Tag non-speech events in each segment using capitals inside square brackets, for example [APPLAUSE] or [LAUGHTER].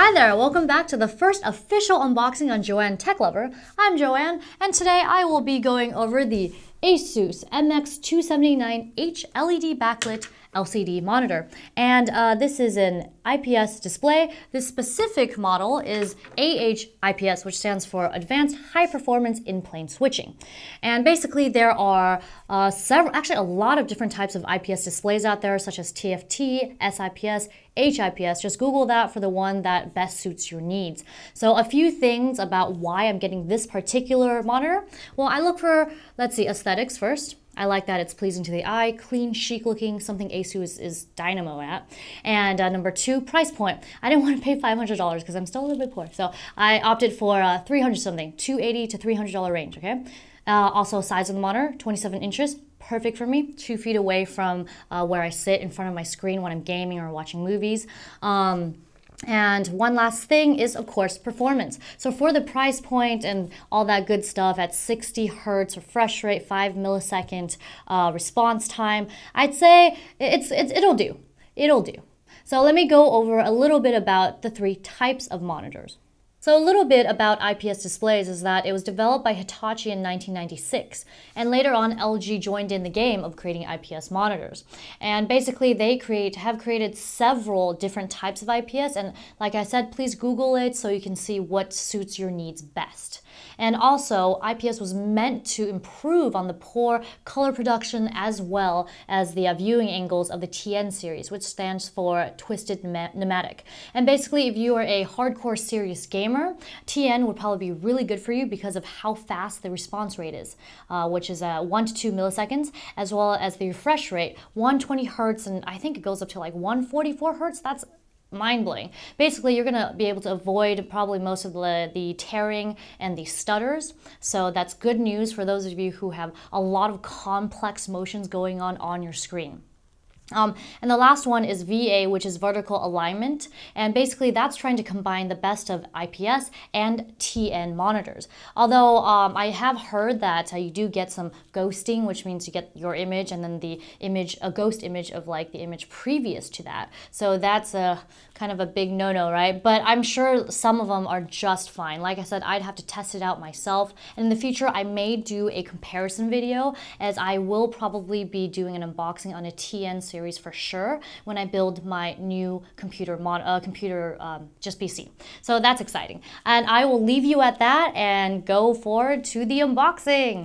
Hi there, welcome back to the first official unboxing on Joanne Tech Lover. I'm Joanne, and today I will be going over the Asus MX279H LED backlit LCD monitor. And uh, this is an IPS display. This specific model is AH-IPS, which stands for Advanced High Performance In-Plane Switching. And basically there are uh, several, actually a lot of different types of IPS displays out there, such as TFT, SIPS, HIPS. Just Google that for the one that best suits your needs. So a few things about why I'm getting this particular monitor. Well, I look for, let's see, aesthetics first. I like that it's pleasing to the eye, clean, chic looking, something ASUS is, is dynamo at. And uh, number two, price point. I didn't [LAUGHS] want to pay $500 because I'm still a little bit poor. So I opted for uh, 300 something, 280 to $300 range, okay? Uh, also, size of the monitor, 27 inches, perfect for me, two feet away from uh, where I sit in front of my screen when I'm gaming or watching movies. Um, and one last thing is, of course, performance. So for the price point and all that good stuff at 60 hertz refresh rate, 5 millisecond uh, response time, I'd say it's, it's, it'll do. It'll do. So let me go over a little bit about the three types of monitors. So a little bit about IPS displays is that it was developed by Hitachi in 1996, and later on LG joined in the game of creating IPS monitors. And basically they create have created several different types of IPS, and like I said, please Google it so you can see what suits your needs best. And also, IPS was meant to improve on the poor color production as well as the uh, viewing angles of the TN series, which stands for Twisted Nematic. And basically, if you are a hardcore serious gamer, TN would probably be really good for you because of how fast the response rate is, uh, which is uh, 1 to 2 milliseconds, as well as the refresh rate, 120 hertz, and I think it goes up to like 144 hertz. That's mind blowing. Basically, you're gonna be able to avoid probably most of the, the tearing and the stutters. So that's good news for those of you who have a lot of complex motions going on on your screen. Um, and the last one is VA, which is vertical alignment. And basically, that's trying to combine the best of IPS and TN monitors. Although um, I have heard that uh, you do get some ghosting, which means you get your image and then the image, a ghost image of like the image previous to that. So that's a kind of a big no no, right? But I'm sure some of them are just fine. Like I said, I'd have to test it out myself. And in the future, I may do a comparison video as I will probably be doing an unboxing on a TN series series for sure when I build my new computer mod, uh, computer um, just PC. So that's exciting. And I will leave you at that and go forward to the unboxing.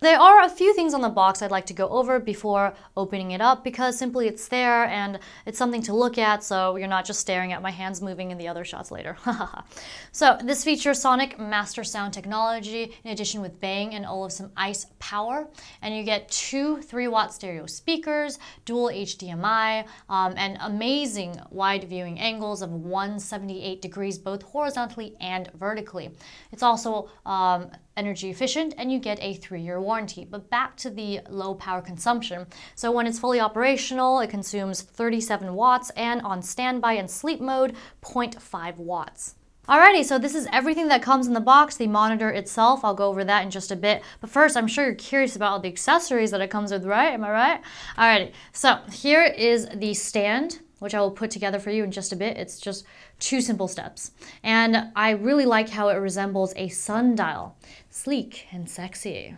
There are a few things on the box I'd like to go over before opening it up because simply it's there and it's something to look at so you're not just staring at my hands moving in the other shots later. [LAUGHS] so this features Sonic Master Sound technology in addition with Bang and Olufsen ICE power and you get two 3 watt stereo speakers, dual HDMI, um, and amazing wide viewing angles of 178 degrees both horizontally and vertically. It's also um, energy efficient and you get a three-year warranty. But back to the low power consumption. So when it's fully operational, it consumes 37 watts and on standby and sleep mode, 0.5 watts. Alrighty, so this is everything that comes in the box, the monitor itself. I'll go over that in just a bit. But first, I'm sure you're curious about all the accessories that it comes with, right? Am I right? Alrighty, so here is the stand which I will put together for you in just a bit. It's just two simple steps. And I really like how it resembles a sundial. Sleek and sexy.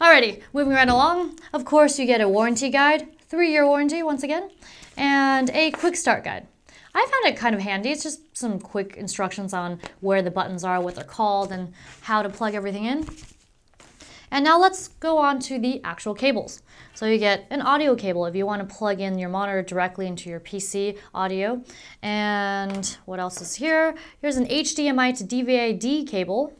Alrighty, moving right along. Of course, you get a warranty guide, three-year warranty once again, and a quick start guide. I found it kind of handy. It's just some quick instructions on where the buttons are, what they're called, and how to plug everything in. And now let's go on to the actual cables. So you get an audio cable if you want to plug in your monitor directly into your PC audio. And what else is here? Here's an HDMI to DVI-D cable.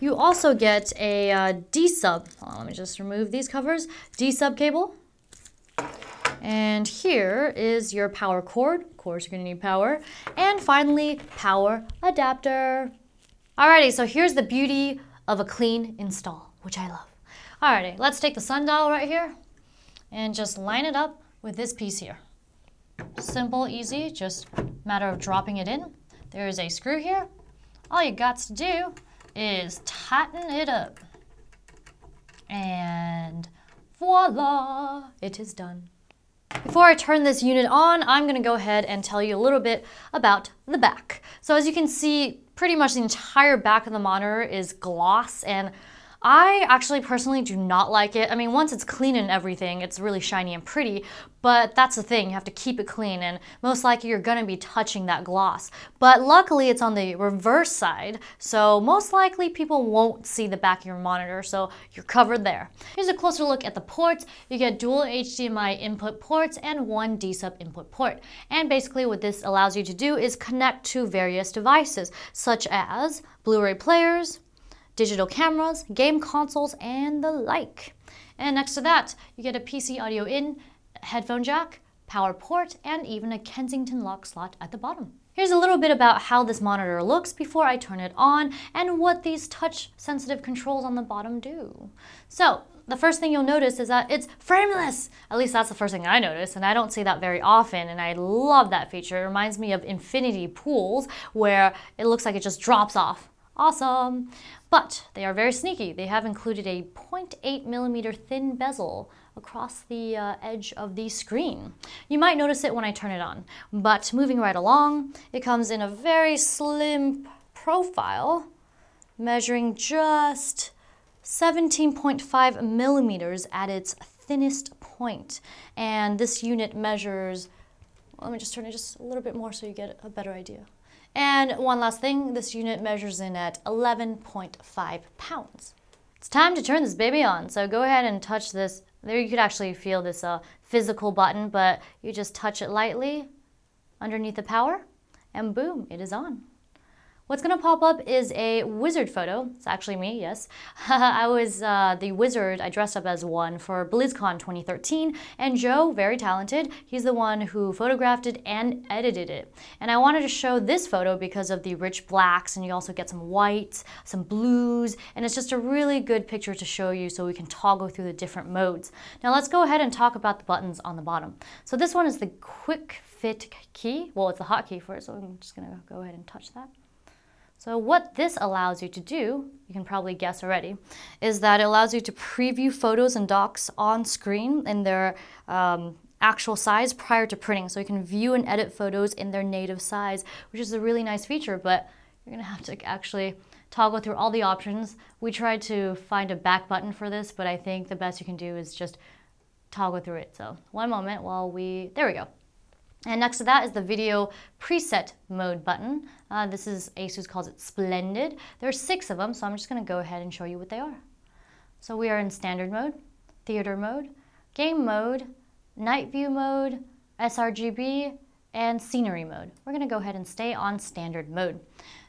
You also get a uh, D-sub. let me just remove these covers. D-sub cable. And here is your power cord. Of course, you're going to need power. And finally, power adapter. Alrighty, so here's the beauty of a clean install which I love. Alrighty, let's take the sundial right here and just line it up with this piece here. Simple, easy, just matter of dropping it in. There is a screw here. All you got to do is tighten it up. And voila, it is done. Before I turn this unit on, I'm gonna go ahead and tell you a little bit about the back. So as you can see, pretty much the entire back of the monitor is gloss and I actually personally do not like it. I mean, once it's clean and everything, it's really shiny and pretty, but that's the thing, you have to keep it clean and most likely you're gonna be touching that gloss. But luckily it's on the reverse side, so most likely people won't see the back of your monitor, so you're covered there. Here's a closer look at the ports. You get dual HDMI input ports and one D-sub input port. And basically what this allows you to do is connect to various devices, such as Blu-ray players, digital cameras, game consoles, and the like. And next to that, you get a PC audio in, headphone jack, power port, and even a Kensington lock slot at the bottom. Here's a little bit about how this monitor looks before I turn it on and what these touch sensitive controls on the bottom do. So the first thing you'll notice is that it's frameless. At least that's the first thing I notice, and I don't see that very often, and I love that feature. It reminds me of infinity pools where it looks like it just drops off. Awesome! But they are very sneaky. They have included a 0.8 millimeter thin bezel across the uh, edge of the screen. You might notice it when I turn it on, but moving right along, it comes in a very slim profile, measuring just 17.5 millimeters at its thinnest point. And this unit measures, let me just turn it just a little bit more so you get a better idea. And one last thing, this unit measures in at 11.5 pounds. It's time to turn this baby on, so go ahead and touch this. There you could actually feel this uh, physical button, but you just touch it lightly underneath the power, and boom, it is on. What's going to pop up is a wizard photo. It's actually me, yes. [LAUGHS] I was uh, the wizard. I dressed up as one for BlizzCon 2013. And Joe, very talented, he's the one who photographed it and edited it. And I wanted to show this photo because of the rich blacks, and you also get some whites, some blues, and it's just a really good picture to show you so we can toggle through the different modes. Now let's go ahead and talk about the buttons on the bottom. So this one is the quick fit key. Well, it's the hotkey for it, so I'm just gonna go ahead and touch that. So what this allows you to do, you can probably guess already, is that it allows you to preview photos and docs on screen in their um, actual size prior to printing. So you can view and edit photos in their native size, which is a really nice feature, but you're gonna have to actually toggle through all the options. We tried to find a back button for this, but I think the best you can do is just toggle through it. So one moment while we, there we go. And next to that is the video preset mode button. Uh, this is ASUS calls it Splendid. There are six of them, so I'm just gonna go ahead and show you what they are. So we are in standard mode, theater mode, game mode, night view mode, sRGB, and scenery mode. We're gonna go ahead and stay on standard mode.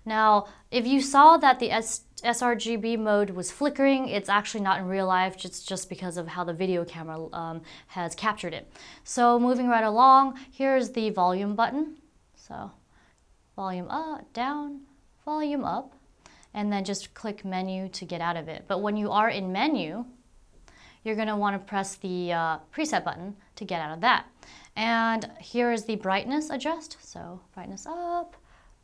Now, if you saw that the S sRGB mode was flickering, it's actually not in real life, it's just because of how the video camera um, has captured it. So moving right along, here's the volume button. So volume up, down, volume up, and then just click menu to get out of it. But when you are in menu, you're gonna wanna press the uh, preset button to get out of that. And here is the brightness adjust. So brightness up,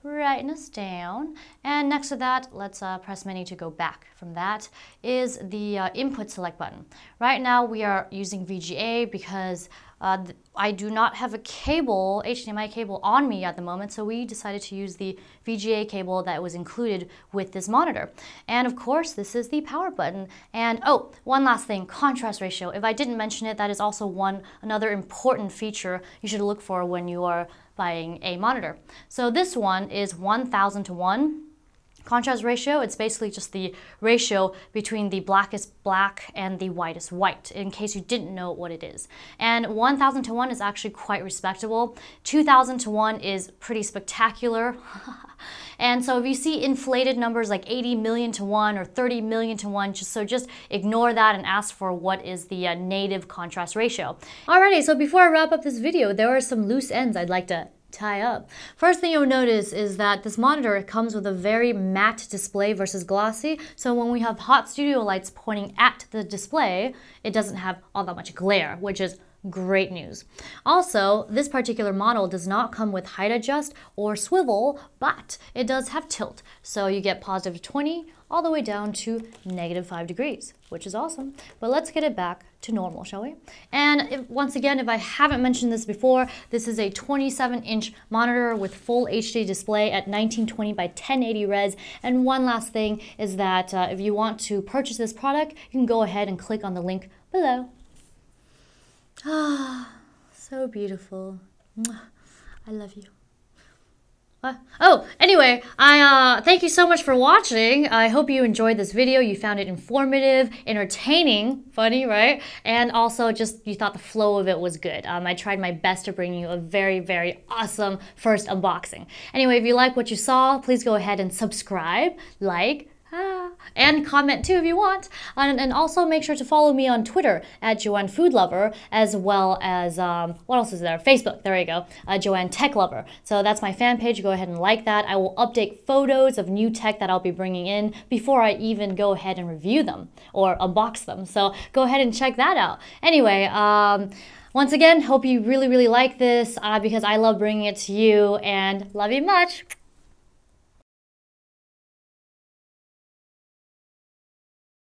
brightness down. And next to that, let's uh, press menu to go back. From that is the uh, input select button. Right now we are using VGA because uh, I do not have a cable, HDMI cable on me at the moment, so we decided to use the VGA cable that was included with this monitor. And of course, this is the power button. And oh, one last thing, contrast ratio. If I didn't mention it, that is also one another important feature you should look for when you are buying a monitor. So this one is 1000 to 1 Contrast ratio, it's basically just the ratio between the blackest black and the whitest white, in case you didn't know what it is. And 1000 to 1 is actually quite respectable. 2000 to 1 is pretty spectacular. [LAUGHS] and so if you see inflated numbers like 80 million to 1 or 30 million to 1, just so just ignore that and ask for what is the uh, native contrast ratio. Alrighty, so before I wrap up this video, there are some loose ends I'd like to tie up. First thing you'll notice is that this monitor comes with a very matte display versus glossy. So when we have hot studio lights pointing at the display, it doesn't have all that much glare, which is Great news. Also, this particular model does not come with height adjust or swivel, but it does have tilt. So you get positive 20 all the way down to negative 5 degrees, which is awesome. But let's get it back to normal, shall we? And if, once again, if I haven't mentioned this before, this is a 27 inch monitor with full HD display at 1920 by 1080 res. And one last thing is that uh, if you want to purchase this product, you can go ahead and click on the link below. Ah, [SIGHS] so beautiful. I love you. Uh, oh, anyway, I uh, thank you so much for watching. I hope you enjoyed this video. You found it informative, entertaining, funny, right? And also just you thought the flow of it was good. Um, I tried my best to bring you a very, very awesome first unboxing. Anyway, if you like what you saw, please go ahead and subscribe, like, and comment too if you want. And, and, also make sure to follow me on Twitter at Joanne Food Lover, as well as um, what else is there? Facebook. There you go, uh, Joanne Tech Lover. So that's my fan page. Go ahead and like that. I will update photos of new tech that I'll be bringing in before I even go ahead and review them or unbox them. So go ahead and check that out. Anyway. Um, once again, hope you really, really like this uh, because I love bringing it to you and love you much.